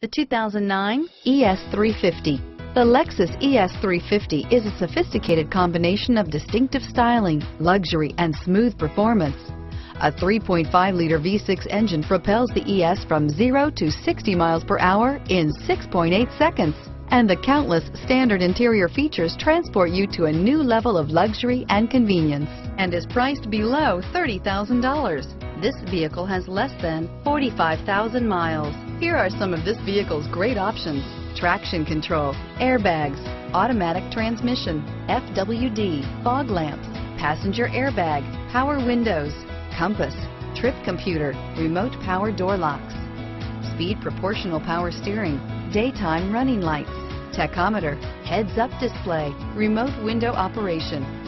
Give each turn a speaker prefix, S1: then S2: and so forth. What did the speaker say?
S1: The 2009 ES350. The Lexus ES350 is a sophisticated combination of distinctive styling, luxury, and smooth performance. A 3.5-liter V6 engine propels the ES from 0 to 60 miles per hour in 6.8 seconds, and the countless standard interior features transport you to a new level of luxury and convenience, and is priced below $30,000. This vehicle has less than 45,000 miles. Here are some of this vehicle's great options. Traction control, airbags, automatic transmission, FWD, fog lamps, passenger airbag, power windows, compass, trip computer, remote power door locks, speed proportional power steering, daytime running lights, tachometer, heads-up display, remote window operation.